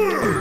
Urgh!